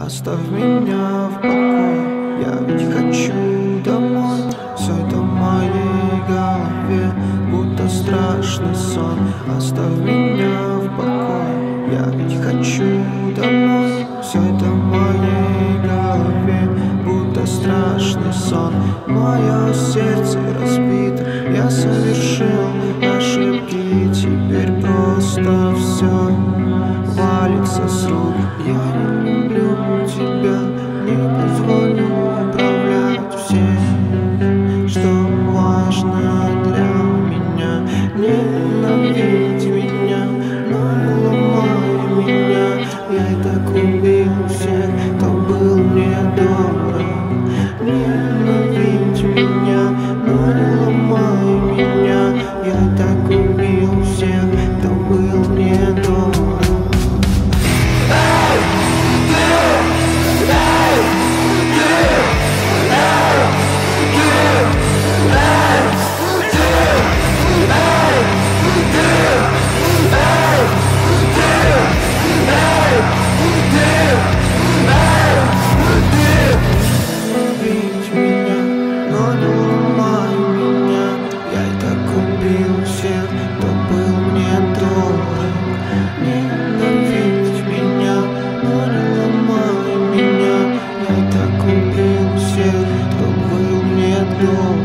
Оставь меня в покое, я ведь хочу домой. Все это в моей голове, будто страшный сон. Оставь меня в покое, я ведь хочу домой. Все это в моей голове, будто страшный сон. Мое сердце разбито, я совершил ошибки. Теперь просто все валится с рук. Я не me. adore.